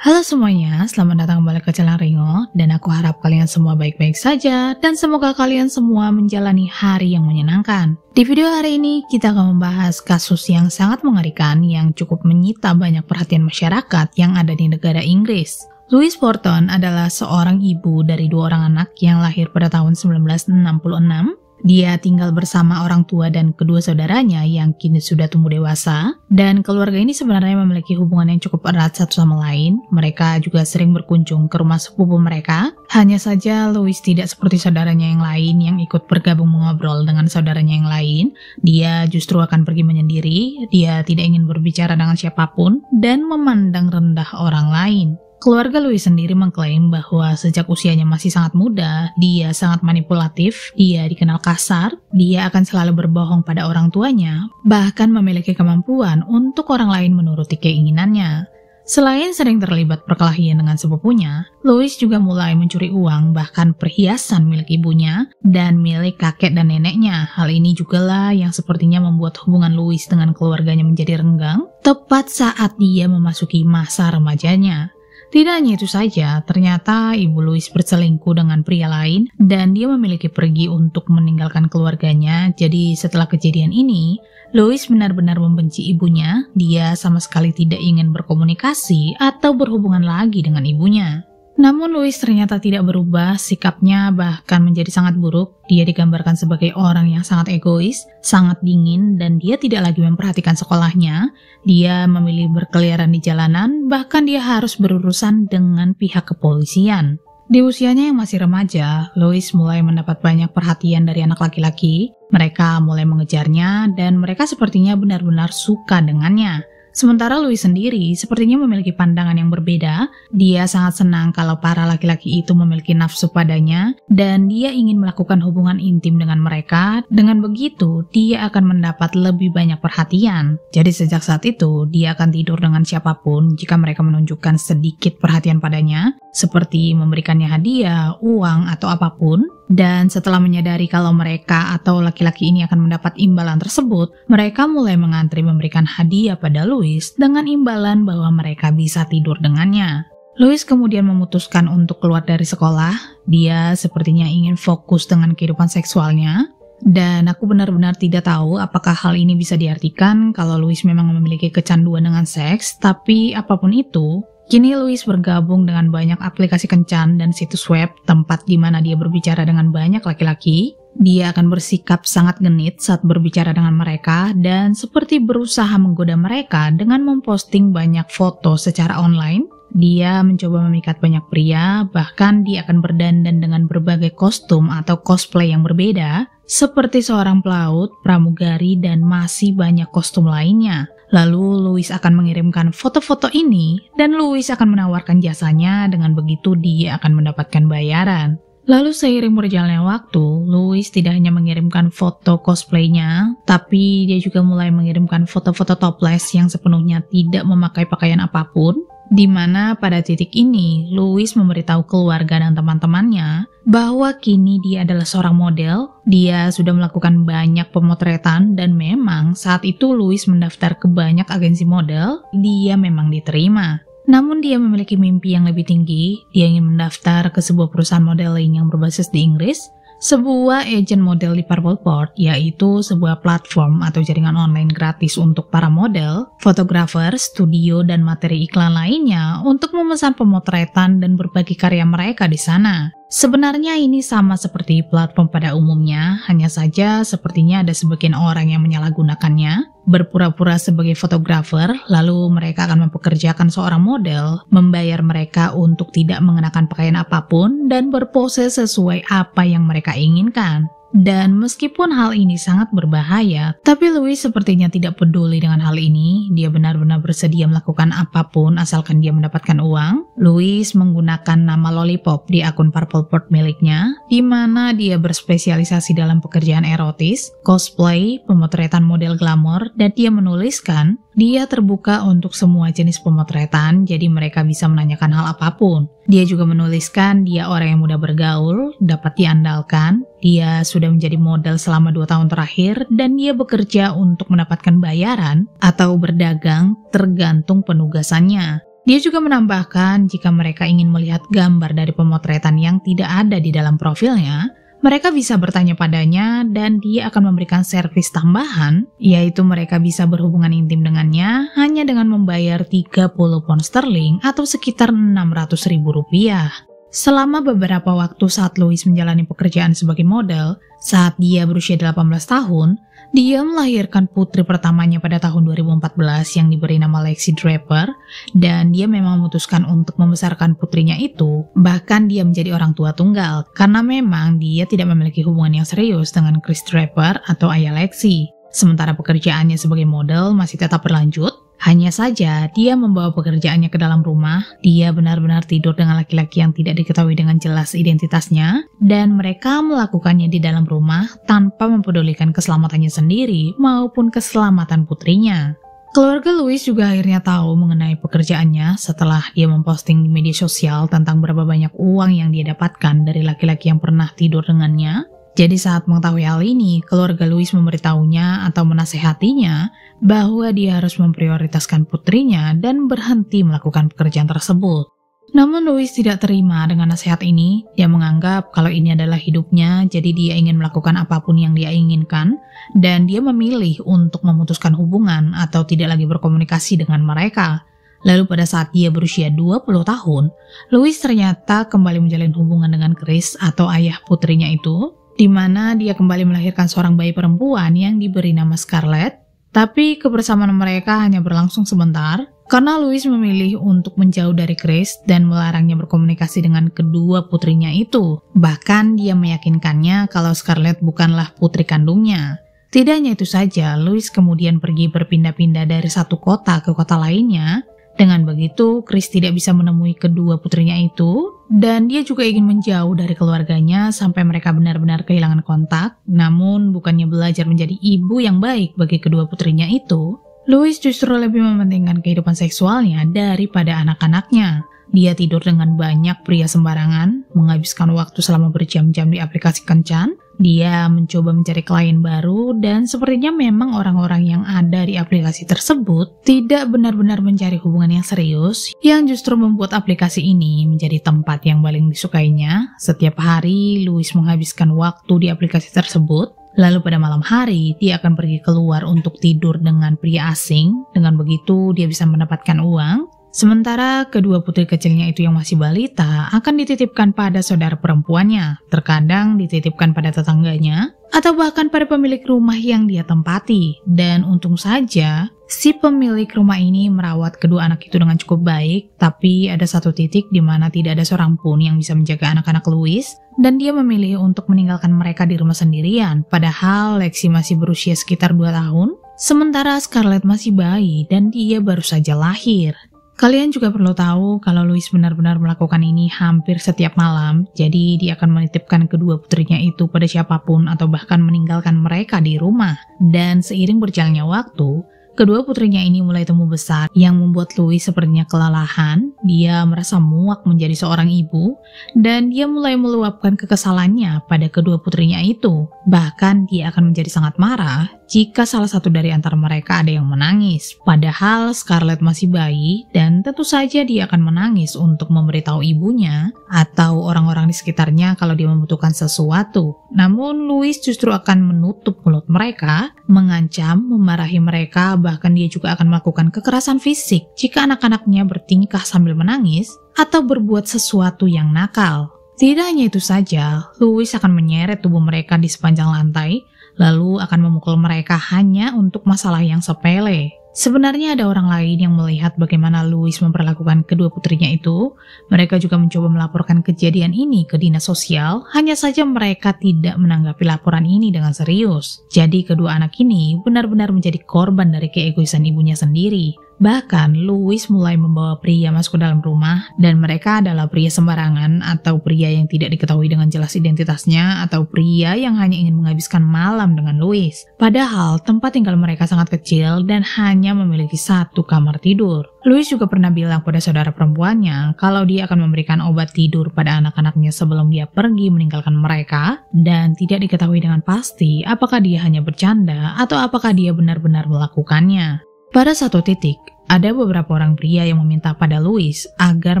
Halo semuanya, selamat datang kembali ke channel Ringo dan aku harap kalian semua baik-baik saja dan semoga kalian semua menjalani hari yang menyenangkan. Di video hari ini kita akan membahas kasus yang sangat mengerikan yang cukup menyita banyak perhatian masyarakat yang ada di negara Inggris. Louise Porton adalah seorang ibu dari dua orang anak yang lahir pada tahun 1966 dia tinggal bersama orang tua dan kedua saudaranya yang kini sudah tumbuh dewasa, dan keluarga ini sebenarnya memiliki hubungan yang cukup erat satu sama lain. Mereka juga sering berkunjung ke rumah sepupu mereka. Hanya saja Louis tidak seperti saudaranya yang lain yang ikut bergabung mengobrol dengan saudaranya yang lain. Dia justru akan pergi menyendiri, dia tidak ingin berbicara dengan siapa pun, dan memandang rendah orang lain. Keluarga Louis sendiri mengklaim bahwa sejak usianya masih sangat muda, dia sangat manipulatif, dia dikenal kasar, dia akan selalu berbohong pada orang tuanya, bahkan memiliki kemampuan untuk orang lain menuruti keinginannya. Selain sering terlibat perkelahian dengan sepupunya, Louis juga mulai mencuri uang bahkan perhiasan milik ibunya dan milik kakek dan neneknya. Hal ini juga lah yang sepertinya membuat hubungan Louis dengan keluarganya menjadi renggang tepat saat dia memasuki masa remajanya. Tidak hanya itu saja, ternyata Ibu Louis berselingkuh dengan pria lain dan dia memiliki pergi untuk meninggalkan keluarganya. Jadi setelah kejadian ini, Louis benar-benar membenci ibunya. Dia sama sekali tidak ingin berkomunikasi atau berhubungan lagi dengan ibunya. Namun Louis ternyata tidak berubah, sikapnya bahkan menjadi sangat buruk. Dia digambarkan sebagai orang yang sangat egois, sangat dingin, dan dia tidak lagi memperhatikan sekolahnya. Dia memilih berkeliaran di jalanan, bahkan dia harus berurusan dengan pihak kepolisian. Di usianya yang masih remaja, Louis mulai mendapat banyak perhatian dari anak laki-laki. Mereka mulai mengejarnya, dan mereka sepertinya benar-benar suka dengannya. Sementara Louis sendiri sepertinya memiliki pandangan yang berbeda. Dia sangat senang kalau para laki-laki itu memiliki nafsu padanya dan dia ingin melakukan hubungan intim dengan mereka. Dengan begitu, dia akan mendapat lebih banyak perhatian. Jadi sejak saat itu, dia akan tidur dengan siapa pun jika mereka menunjukkan sedikit perhatian padanya, seperti memberikannya hadiah, uang, atau apa pun. Dan setelah menyadari kalau mereka atau laki-laki ini akan mendapat imbalan tersebut, mereka mulai mengantri memberikan hadiah pada Louis dengan imbalan bahwa mereka bisa tidur dengannya. Louis kemudian memutuskan untuk keluar dari sekolah. Dia sepertinya ingin fokus dengan kehidupan seksualnya. Dan aku benar-benar tidak tahu apakah hal ini bisa diartikan kalau Louis memang memiliki kecanduan dengan seks, tapi apa pun itu, Kini Louis bergabung dengan banyak aplikasi kencan dan situs web tempat di mana dia berbicara dengan banyak laki-laki. Dia akan bersikap sangat genit saat berbicara dengan mereka dan seperti berusaha menggoda mereka dengan memposting banyak foto secara online. Dia mencoba memikat banyak pria, bahkan dia akan berdandan dengan berbagai kostum atau cosplay yang berbeda, seperti seorang pelaut, pramugari, dan masih banyak kostum lainnya. Lalu Louis akan mengirimkan foto-foto ini dan Louis akan menawarkan jasanya dengan begitu dia akan mendapatkan bayaran. Lalu seiring berjalannya waktu, Louis tidak hanya mengirimkan foto cosplaynya, tapi dia juga mulai mengirimkan foto-foto topless yang sepenuhnya tidak memakai pakaian apa pun, di mana pada titik ini Louis memberitahu keluarga dan teman-temannya bahwa kini dia adalah seorang model, dia sudah melakukan banyak pemotretan dan memang saat itu Louis mendaftar ke banyak agensi model, dia memang diterima. Namun dia memiliki mimpi yang lebih tinggi, dia ingin mendaftar ke sebuah perusahaan modeling yang berbasis di Inggris, sebuah agent model di Purple yaitu sebuah platform atau jaringan online gratis untuk para model, fotografer, studio, dan materi iklan lainnya untuk memesan pemotretan dan berbagi karya mereka di sana. Sebenarnya ini sama seperti platform pada umumnya, hanya saja sepertinya ada sebagian orang yang menyalahgunakannya, berpura-pura sebagai fotografer, lalu mereka akan mempekerjakan seorang model, membayar mereka untuk tidak mengenakan pakaian apa pun, dan berpose sesuai apa yang mereka inginkan. Dan meskipun hal ini sangat berbahaya, tapi Louis sepertinya tidak peduli dengan hal ini. Dia benar-benar bersedia melakukan apa pun asalkan dia mendapatkan uang. Louis menggunakan nama Lollipop di akun Purple Port miliknya, di mana dia berspesialisasi dalam pekerjaan erotis, cosplay, pemotretan model glamor, dan dia menuliskan dia terbuka untuk semua jenis pemotretan, jadi mereka bisa menanyakan hal apa pun. Dia juga menuliskan dia orang yang mudah bergaul, dapat diandalkan, dia sudah menjadi model selama dua tahun terakhir, dan dia bekerja untuk mendapatkan bayaran atau berdagang tergantung penugasannya. Dia juga menambahkan jika mereka ingin melihat gambar dari pemotretan yang tidak ada di dalam profilnya, mereka bisa bertanya padanya dan dia akan memberikan servis tambahan, yaitu mereka bisa berhubungan intim dengannya hanya dengan membayar 30 pound sterling atau sekitar 600 ribu rupiah. Selama beberapa waktu saat Louis menjalani pekerjaan sebagai model, saat dia berusia 18 tahun, dia melahirkan putri pertamanya pada tahun 2014 yang diberi nama Lexi Draper dan dia memang memutuskan untuk membesarkan putrinya itu. Bahkan dia menjadi orang tua tunggal karena memang dia tidak memiliki hubungan yang serius dengan Chris Draper atau ayah Lexi. Sementara pekerjaannya sebagai model masih tetap berlanjut, hanya saja dia membawa pekerjaannya ke dalam rumah, dia benar-benar tidur dengan laki-laki yang tidak diketahui dengan jelas identitasnya, dan mereka melakukannya di dalam rumah tanpa mempedulikan keselamatannya sendiri maupun keselamatan putrinya. Keluarga Louis juga akhirnya tahu mengenai pekerjaannya setelah dia memposting di media sosial tentang berapa banyak uang yang dia dapatkan dari laki-laki yang pernah tidur dengannya, jadi saat mengetahui hal ini, keluarga Louis memberitahunya atau menasehatinya bahwa dia harus memprioritaskan putrinya dan berhenti melakukan pekerjaan tersebut. Namun Louis tidak terima dengan nasihat ini. Dia menganggap kalau ini adalah hidupnya, jadi dia ingin melakukan apa pun yang dia inginkan, dan dia memilih untuk memutuskan hubungan atau tidak lagi berkomunikasi dengan mereka. Lalu pada saat dia berusia 20 tahun, Louis ternyata kembali menjalin hubungan dengan Chris atau ayah putrinya itu, di mana dia kembali melahirkan seorang bayi perempuan yang diberi nama Scarlett, tapi kebersamaan mereka hanya berlangsung sebentar karena Louis memilih untuk menjauh dari Chris dan melarangnya berkomunikasi dengan kedua putrinya itu. Bahkan dia meyakinkannya kalau Scarlett bukanlah putri kandungnya. Tidak hanya itu saja, Louis kemudian pergi berpindah-pindah dari satu kota ke kota lainnya dengan begitu, Chris tidak bisa menemui kedua putrinya itu, dan dia juga ingin menjauh dari keluarganya sampai mereka benar-benar kehilangan kontak. Namun, bukannya belajar menjadi ibu yang baik bagi kedua putrinya itu, Louis justru lebih mementingkan kehidupan seksualnya daripada anak-anaknya. Dia tidur dengan banyak pria sembarangan, menghabiskan waktu selama berjam-jam di aplikasi kencan. Dia mencoba mencari klien baru dan sepertinya memang orang-orang yang ada di aplikasi tersebut tidak benar-benar mencari hubungan yang serius yang justru membuat aplikasi ini menjadi tempat yang paling disukainya. Setiap hari, Louis menghabiskan waktu di aplikasi tersebut Lalu pada malam hari, dia akan pergi keluar untuk tidur dengan pria asing. Dengan begitu, dia bisa mendapatkan uang Sementara kedua putri kecilnya itu yang masih balita akan dititipkan pada saudara perempuannya, terkadang dititipkan pada tetangganya, atau bahkan pada pemilik rumah yang dia tempati. Dan untung saja, si pemilik rumah ini merawat kedua anak itu dengan cukup baik, tapi ada satu titik di mana tidak ada seorang pun yang bisa menjaga anak-anak Louis, dan dia memilih untuk meninggalkan mereka di rumah sendirian, padahal Lexi masih berusia sekitar 2 tahun, sementara Scarlett masih bayi dan dia baru saja lahir. Kalian juga perlu tahu kalau Louis benar-benar melakukan ini hampir setiap malam, jadi dia akan menitipkan kedua putrinya itu pada siapa pun atau bahkan meninggalkan mereka di rumah. Dan seiring berjalannya waktu, Kedua putrinya ini mulai tumbuh besar yang membuat Louis sepertinya kelelahan, dia merasa muak menjadi seorang ibu, dan dia mulai meluapkan kekesalannya pada kedua putrinya itu. Bahkan dia akan menjadi sangat marah jika salah satu dari antara mereka ada yang menangis. Padahal Scarlett masih bayi dan tentu saja dia akan menangis untuk memberitahu ibunya atau orang-orang di sekitarnya kalau dia membutuhkan sesuatu. Namun Louis justru akan menutup mulut mereka, mengancam, memarahi mereka bahkan dia juga akan melakukan kekerasan fisik jika anak-anaknya bertingkah sambil menangis atau berbuat sesuatu yang nakal. Tidak hanya itu saja, Louis akan menyeret tubuh mereka di sepanjang lantai, lalu akan memukul mereka hanya untuk masalah yang sepele. Sebenarnya ada orang lain yang melihat bagaimana Louis memperlakukan kedua putrinya itu. Mereka juga mencoba melaporkan kejadian ini ke dinas sosial, hanya saja mereka tidak menanggapi laporan ini dengan serius. Jadi kedua anak ini benar-benar menjadi korban dari keegoisan ibunya sendiri. Bahkan, Louis mulai membawa pria masuk ke dalam rumah dan mereka adalah pria sembarangan atau pria yang tidak diketahui dengan jelas identitasnya atau pria yang hanya ingin menghabiskan malam dengan Louis. Padahal, tempat tinggal mereka sangat kecil dan hanya memiliki satu kamar tidur. Louis juga pernah bilang pada saudara perempuannya kalau dia akan memberikan obat tidur pada anak-anaknya sebelum dia pergi meninggalkan mereka dan tidak diketahui dengan pasti apakah dia hanya bercanda atau apakah dia benar-benar melakukannya. Pada satu titik, ada beberapa orang pria yang meminta pada Louis agar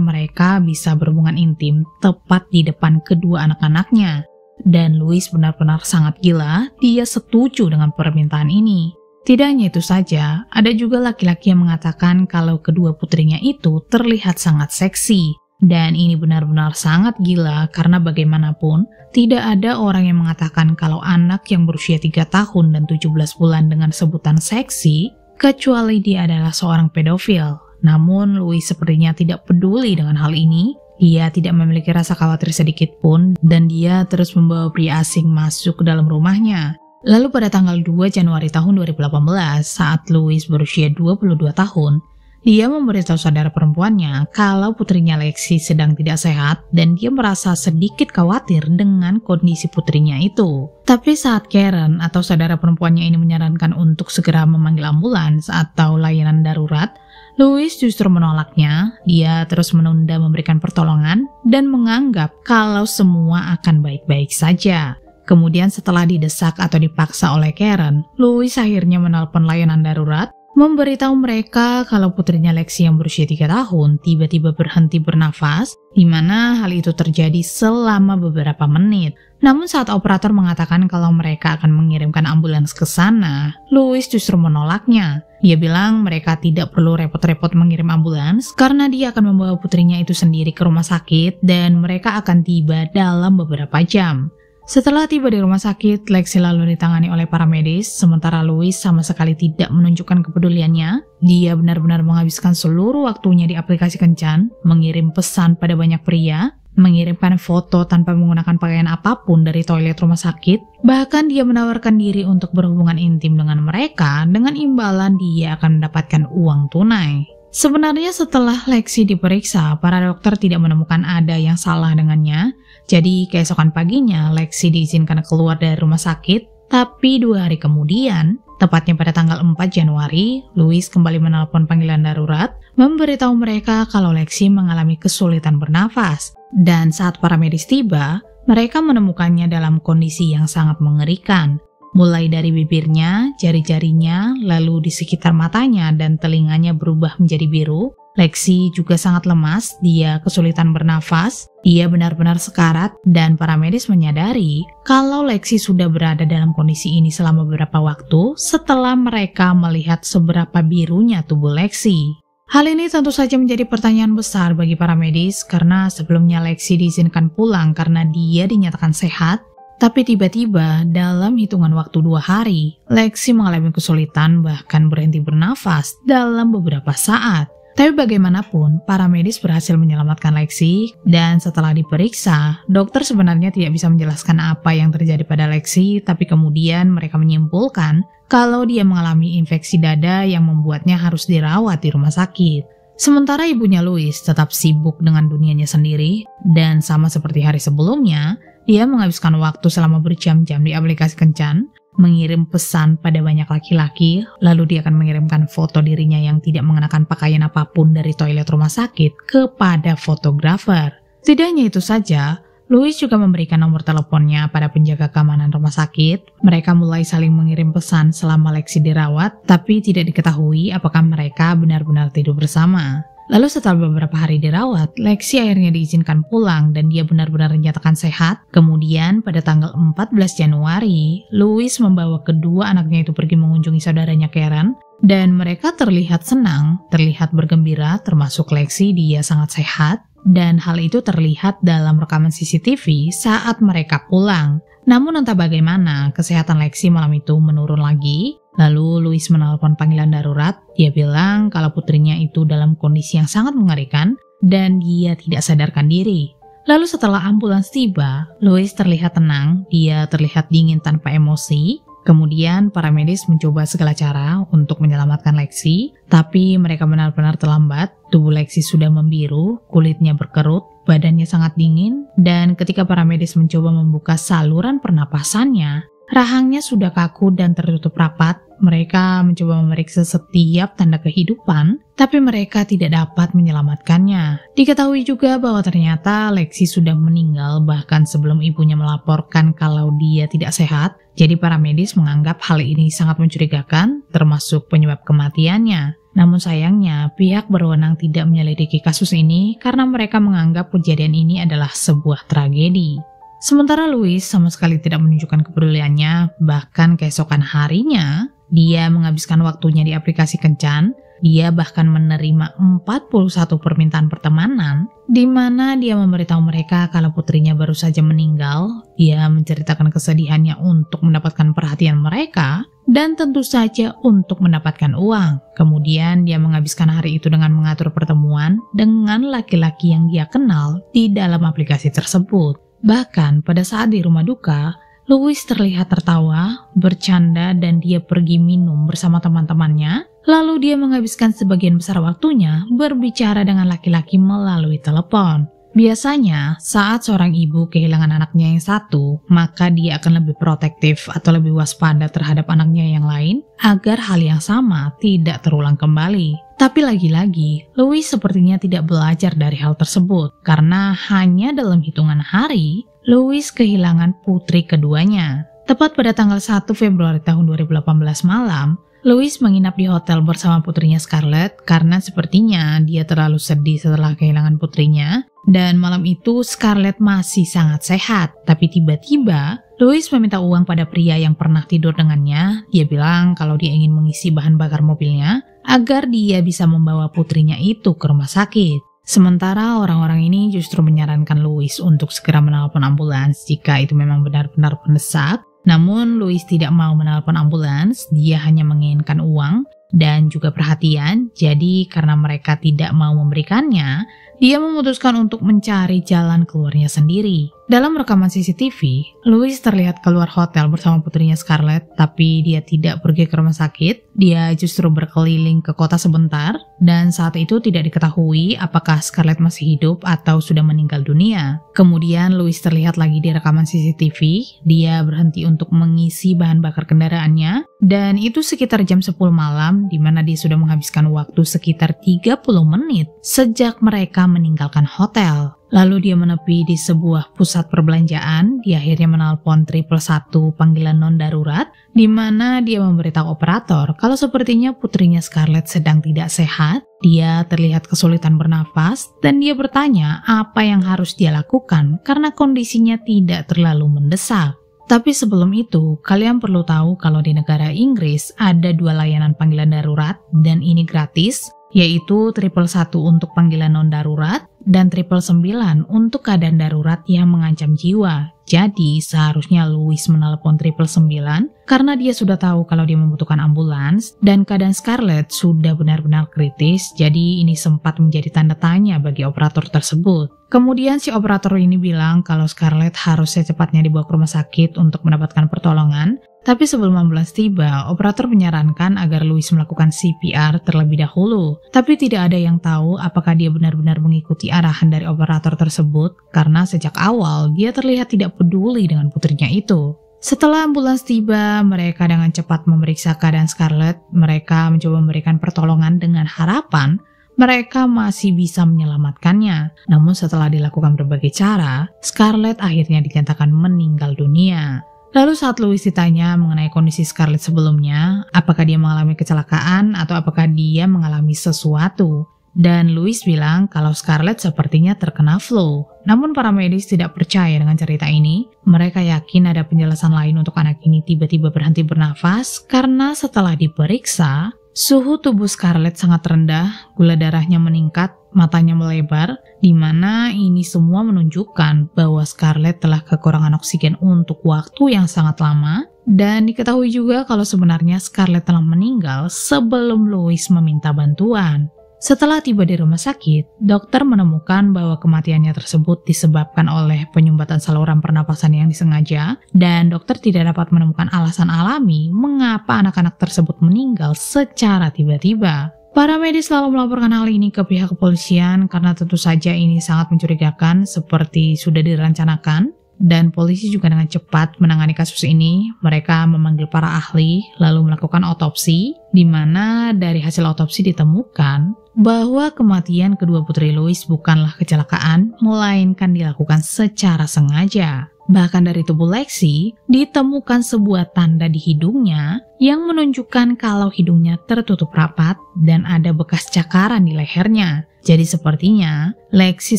mereka bisa berhubungan intim tepat di depan kedua anak-anaknya. Dan Louis benar-benar sangat gila, dia setuju dengan permintaan ini. Tidak hanya itu saja, ada juga laki-laki yang mengatakan kalau kedua putrinya itu terlihat sangat seksi. Dan ini benar-benar sangat gila karena bagaimanapun, tidak ada orang yang mengatakan kalau anak yang berusia 3 tahun dan 17 bulan dengan sebutan seksi, kecuali dia adalah seorang pedofil. Namun, Louis sepertinya tidak peduli dengan hal ini. Dia tidak memiliki rasa khawatir sedikit pun, dan dia terus membawa pria asing masuk ke dalam rumahnya. Lalu pada tanggal 2 Januari tahun 2018, saat Louis berusia 22 tahun, dia memberitahu saudara perempuannya kalau putrinya Lexi sedang tidak sehat dan dia merasa sedikit khawatir dengan kondisi putrinya itu. Tapi saat Karen atau saudara perempuannya ini menyarankan untuk segera memanggil ambulans atau layanan darurat, Louis justru menolaknya. Dia terus menunda memberikan pertolongan dan menganggap kalau semua akan baik-baik saja. Kemudian setelah didesak atau dipaksa oleh Karen, Louis akhirnya menelpon layanan darurat, memberitahu mereka kalau putrinya Lexi yang berusia 3 tahun tiba-tiba berhenti bernafas, di mana hal itu terjadi selama beberapa menit. Namun saat operator mengatakan kalau mereka akan mengirimkan ambulans ke sana, Louis justru menolaknya. Dia bilang mereka tidak perlu repot-repot mengirim ambulans karena dia akan membawa putrinya itu sendiri ke rumah sakit dan mereka akan tiba dalam beberapa jam. Setelah tiba di rumah sakit, Lexi lalu ditangani oleh para medis, sementara Louis sama sekali tidak menunjukkan kepeduliannya. Dia benar-benar menghabiskan seluruh waktunya di aplikasi kencan, mengirim pesan pada banyak pria, mengirimkan foto tanpa menggunakan pakaian apa pun dari toilet rumah sakit. Bahkan dia menawarkan diri untuk berhubungan intim dengan mereka dengan imbalan dia akan mendapatkan uang tunai. Sebenarnya setelah Lexi diperiksa, para dokter tidak menemukan ada yang salah dengannya. Jadi keesokan paginya Lexi diizinkan keluar dari rumah sakit, tapi dua hari kemudian, tepatnya pada tanggal 4 Januari, Louis kembali menelpon panggilan darurat, memberitahu mereka kalau Lexi mengalami kesulitan bernafas. Dan saat para medis tiba, mereka menemukannya dalam kondisi yang sangat mengerikan mulai dari bibirnya, jari-jarinya, lalu di sekitar matanya dan telinganya berubah menjadi biru. Lexi juga sangat lemas, dia kesulitan bernafas, ia benar-benar sekarat, dan para medis menyadari kalau Lexi sudah berada dalam kondisi ini selama beberapa waktu setelah mereka melihat seberapa birunya tubuh Lexi. Hal ini tentu saja menjadi pertanyaan besar bagi para medis karena sebelumnya Lexi diizinkan pulang karena dia dinyatakan sehat, tapi tiba-tiba dalam hitungan waktu dua hari, Lexi mengalami kesulitan bahkan berhenti bernafas dalam beberapa saat. Tapi bagaimanapun, para medis berhasil menyelamatkan Lexi dan setelah diperiksa, dokter sebenarnya tidak bisa menjelaskan apa yang terjadi pada Lexi, tapi kemudian mereka menyimpulkan kalau dia mengalami infeksi dada yang membuatnya harus dirawat di rumah sakit. Sementara ibunya Louis tetap sibuk dengan dunianya sendiri, dan sama seperti hari sebelumnya, dia menghabiskan waktu selama berjam-jam di aplikasi kencan, mengirim pesan pada banyak laki-laki, lalu dia akan mengirimkan foto dirinya yang tidak mengenakan pakaian apa pun dari toilet rumah sakit kepada fotografer. Tidak hanya itu saja, Louis juga memberikan nomor teleponnya pada penjaga keamanan rumah sakit. Mereka mulai saling mengirim pesan selama Lexi dirawat, tapi tidak diketahui apakah mereka benar-benar tidur bersama. Lalu setelah beberapa hari dirawat, Lexi akhirnya diizinkan pulang dan dia benar-benar dinyatakan sehat. Kemudian pada tanggal 14 Januari, Louis membawa kedua anaknya itu pergi mengunjungi saudaranya Karen dan mereka terlihat senang, terlihat bergembira termasuk Lexi dia sangat sehat dan hal itu terlihat dalam rekaman CCTV saat mereka pulang. Namun entah bagaimana, kesehatan Lexi malam itu menurun lagi Lalu Louis menelpon panggilan darurat. Dia bilang kalau putrinya itu dalam kondisi yang sangat mengerikan dan dia tidak sadarkan diri. Lalu setelah ambulans tiba, Louis terlihat tenang, dia terlihat dingin tanpa emosi. Kemudian para medis mencoba segala cara untuk menyelamatkan Lexi, tapi mereka benar-benar terlambat. Tubuh Lexi sudah membiru, kulitnya berkerut, badannya sangat dingin, dan ketika para medis mencoba membuka saluran pernapasannya, Rahangnya sudah kaku dan tertutup rapat. Mereka mencoba memeriksa setiap tanda kehidupan, tapi mereka tidak dapat menyelamatkannya. Diketahui juga bahwa ternyata Lexi sudah meninggal bahkan sebelum ibunya melaporkan kalau dia tidak sehat. Jadi para medis menganggap hal ini sangat mencurigakan, termasuk penyebab kematiannya. Namun sayangnya, pihak berwenang tidak menyelidiki kasus ini karena mereka menganggap kejadian ini adalah sebuah tragedi. Sementara Louis sama sekali tidak menunjukkan kepeduliannya, bahkan keesokan harinya, dia menghabiskan waktunya di aplikasi Kencan dia bahkan menerima 41 permintaan pertemanan di mana dia memberitahu mereka kalau putrinya baru saja meninggal. Dia menceritakan kesedihannya untuk mendapatkan perhatian mereka dan tentu saja untuk mendapatkan uang. Kemudian dia menghabiskan hari itu dengan mengatur pertemuan dengan laki-laki yang dia kenal di dalam aplikasi tersebut. Bahkan pada saat di rumah duka, Louis terlihat tertawa, bercanda, dan dia pergi minum bersama teman-temannya Lalu dia menghabiskan sebagian besar waktunya berbicara dengan laki-laki melalui telepon. Biasanya, saat seorang ibu kehilangan anaknya yang satu, maka dia akan lebih protektif atau lebih waspada terhadap anaknya yang lain agar hal yang sama tidak terulang kembali. Tapi lagi-lagi, Louis sepertinya tidak belajar dari hal tersebut karena hanya dalam hitungan hari, Louis kehilangan putri keduanya. Tepat pada tanggal 1 Februari tahun 2018 malam, Louis menginap di hotel bersama putrinya Scarlett karena sepertinya dia terlalu sedih setelah kehilangan putrinya. Dan malam itu Scarlett masih sangat sehat, tapi tiba-tiba Louis meminta uang pada pria yang pernah tidur dengannya. Dia bilang kalau dia ingin mengisi bahan bakar mobilnya agar dia bisa membawa putrinya itu ke rumah sakit. Sementara orang-orang ini justru menyarankan Louis untuk segera menelpon ambulans jika itu memang benar-benar mendesak namun Louis tidak mau menelpon ambulans, dia hanya menginginkan uang dan juga perhatian. Jadi karena mereka tidak mau memberikannya, dia memutuskan untuk mencari jalan keluarnya sendiri. Dalam rekaman CCTV, Louis terlihat keluar hotel bersama putrinya Scarlett, tapi dia tidak pergi ke rumah sakit. Dia justru berkeliling ke kota sebentar, dan saat itu tidak diketahui apakah Scarlett masih hidup atau sudah meninggal dunia. Kemudian Louis terlihat lagi di rekaman CCTV, dia berhenti untuk mengisi bahan bakar kendaraannya, dan itu sekitar jam 10 malam, di mana dia sudah menghabiskan waktu sekitar 30 menit sejak mereka meninggalkan hotel. Lalu dia menepi di sebuah pusat perbelanjaan. Dia akhirnya menelpon triple satu panggilan non darurat, di mana dia memberitahu operator kalau sepertinya putrinya Scarlett sedang tidak sehat. Dia terlihat kesulitan bernafas dan dia bertanya apa yang harus dia lakukan karena kondisinya tidak terlalu mendesak. Tapi sebelum itu, kalian perlu tahu kalau di negara Inggris ada dua layanan panggilan darurat dan ini gratis, yaitu triple satu untuk panggilan non darurat dan triple sembilan untuk keadaan darurat yang mengancam jiwa. Jadi seharusnya Louis menelpon triple sembilan karena dia sudah tahu kalau dia membutuhkan ambulans dan keadaan Scarlett sudah benar-benar kritis jadi ini sempat menjadi tanda tanya bagi operator tersebut. Kemudian si operator ini bilang kalau Scarlett harus secepatnya dibawa ke rumah sakit untuk mendapatkan pertolongan tapi sebelum ambulans tiba, operator menyarankan agar Louis melakukan CPR terlebih dahulu. Tapi tidak ada yang tahu apakah dia benar-benar mengikuti arahan dari operator tersebut karena sejak awal dia terlihat tidak peduli dengan putrinya itu. Setelah ambulans tiba, mereka dengan cepat memeriksa keadaan Scarlett. Mereka mencoba memberikan pertolongan dengan harapan mereka masih bisa menyelamatkannya. Namun setelah dilakukan berbagai cara, Scarlett akhirnya dinyatakan meninggal dunia. Lalu saat Louis ditanya mengenai kondisi Scarlett sebelumnya, apakah dia mengalami kecelakaan atau apakah dia mengalami sesuatu? Dan Louis bilang kalau Scarlett sepertinya terkena flu. Namun para medis tidak percaya dengan cerita ini. Mereka yakin ada penjelasan lain untuk anak ini tiba-tiba berhenti bernafas karena setelah diperiksa, Suhu tubuh Scarlett sangat rendah, gula darahnya meningkat, matanya melebar, di mana ini semua menunjukkan bahwa Scarlett telah kekurangan oksigen untuk waktu yang sangat lama, dan diketahui juga kalau sebenarnya Scarlett telah meninggal sebelum Louis meminta bantuan. Setelah tiba di rumah sakit, dokter menemukan bahwa kematiannya tersebut disebabkan oleh penyumbatan saluran pernapasan yang disengaja, dan dokter tidak dapat menemukan alasan alami mengapa anak-anak tersebut meninggal secara tiba-tiba. Para medis selalu melaporkan hal ini ke pihak kepolisian karena tentu saja ini sangat mencurigakan seperti sudah direncanakan dan polisi juga dengan cepat menangani kasus ini. Mereka memanggil para ahli lalu melakukan otopsi di mana dari hasil otopsi ditemukan bahwa kematian kedua putri Louis bukanlah kecelakaan, melainkan dilakukan secara sengaja. Bahkan dari tubuh Lexi, ditemukan sebuah tanda di hidungnya yang menunjukkan kalau hidungnya tertutup rapat dan ada bekas cakaran di lehernya. Jadi sepertinya Lexi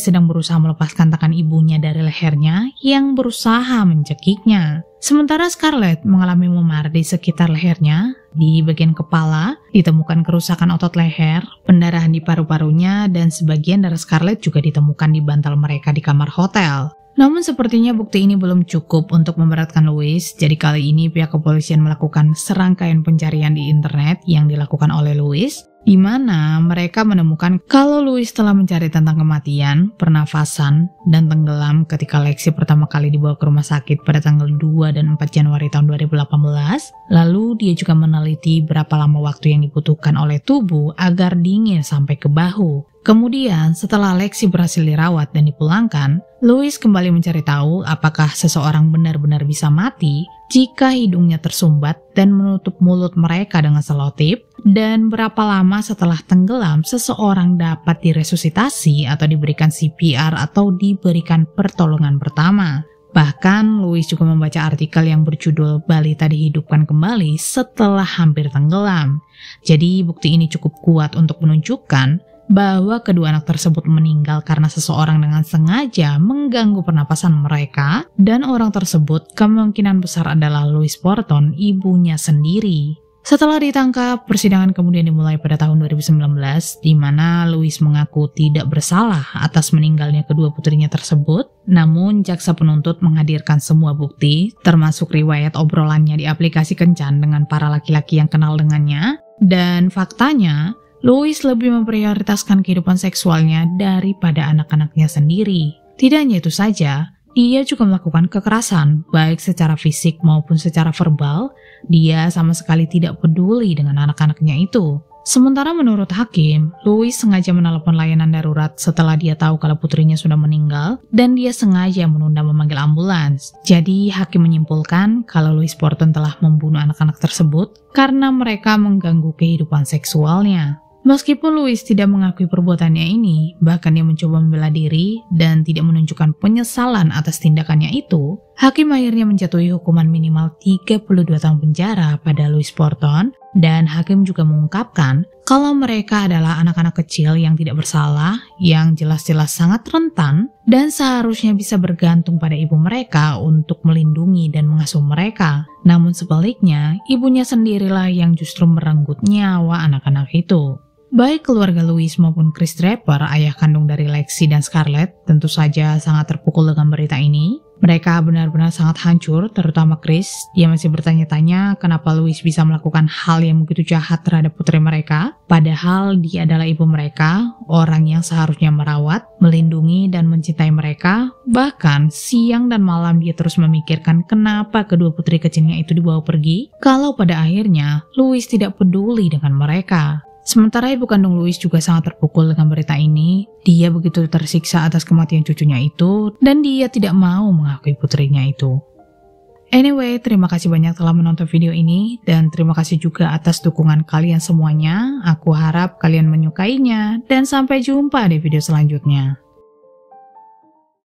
sedang berusaha melepaskan tangan ibunya dari lehernya yang berusaha mencekiknya. Sementara Scarlett mengalami memar di sekitar lehernya, di bagian kepala ditemukan kerusakan otot leher, pendarahan di paru-parunya, dan sebagian darah Scarlett juga ditemukan di bantal mereka di kamar hotel. Namun sepertinya bukti ini belum cukup untuk memberatkan Louis, jadi kali ini pihak kepolisian melakukan serangkaian pencarian di internet yang dilakukan oleh Louis, di mana mereka menemukan kalau Louis telah mencari tentang kematian, pernafasan, dan tenggelam ketika Lexi pertama kali dibawa ke rumah sakit pada tanggal 2 dan 4 Januari tahun 2018. Lalu dia juga meneliti berapa lama waktu yang dibutuhkan oleh tubuh agar dingin sampai ke bahu. Kemudian, setelah Lexi berhasil dirawat dan dipulangkan, Louis kembali mencari tahu apakah seseorang benar-benar bisa mati jika hidungnya tersumbat dan menutup mulut mereka dengan selotip, dan berapa lama setelah tenggelam seseorang dapat diresusitasi atau diberikan CPR atau diberikan pertolongan pertama. Bahkan, Louis juga membaca artikel yang berjudul Balita dihidupkan kembali setelah hampir tenggelam. Jadi, bukti ini cukup kuat untuk menunjukkan bahwa kedua anak tersebut meninggal karena seseorang dengan sengaja mengganggu pernapasan mereka dan orang tersebut kemungkinan besar adalah Louis Porton, ibunya sendiri. Setelah ditangkap, persidangan kemudian dimulai pada tahun 2019, di mana Louis mengaku tidak bersalah atas meninggalnya kedua putrinya tersebut. Namun, jaksa penuntut menghadirkan semua bukti, termasuk riwayat obrolannya di aplikasi kencan dengan para laki-laki yang kenal dengannya. Dan faktanya, Louis lebih memprioritaskan kehidupan seksualnya daripada anak-anaknya sendiri. Tidak hanya itu saja, dia juga melakukan kekerasan, baik secara fisik maupun secara verbal. Dia sama sekali tidak peduli dengan anak-anaknya itu. Sementara menurut hakim, Louis sengaja menelepon layanan darurat setelah dia tahu kalau putrinya sudah meninggal dan dia sengaja menunda memanggil ambulans. Jadi hakim menyimpulkan kalau Louis Porton telah membunuh anak-anak tersebut karena mereka mengganggu kehidupan seksualnya. Meskipun Louis tidak mengakui perbuatannya ini, bahkan dia mencoba membela diri dan tidak menunjukkan penyesalan atas tindakannya itu, hakim akhirnya menjatuhi hukuman minimal 32 tahun penjara pada Louis Porton dan hakim juga mengungkapkan kalau mereka adalah anak-anak kecil yang tidak bersalah, yang jelas-jelas sangat rentan, dan seharusnya bisa bergantung pada ibu mereka untuk melindungi dan mengasuh mereka. Namun sebaliknya, ibunya sendirilah yang justru merenggut nyawa anak-anak itu. Baik keluarga Louis maupun Chris Draper, ayah kandung dari Lexi dan Scarlett, tentu saja sangat terpukul dengan berita ini. Mereka benar-benar sangat hancur, terutama Chris. Dia masih bertanya-tanya kenapa Louis bisa melakukan hal yang begitu jahat terhadap putri mereka, padahal dia adalah ibu mereka, orang yang seharusnya merawat, melindungi, dan mencintai mereka. Bahkan siang dan malam dia terus memikirkan kenapa kedua putri kecilnya itu dibawa pergi, kalau pada akhirnya Louis tidak peduli dengan mereka. Sementara ibu kandung Louis juga sangat terpukul dengan berita ini. Dia begitu tersiksa atas kematian cucunya itu, dan dia tidak mau mengakui putrinya itu. Anyway, terima kasih banyak telah menonton video ini, dan terima kasih juga atas dukungan kalian semuanya. Aku harap kalian menyukainya, dan sampai jumpa di video selanjutnya.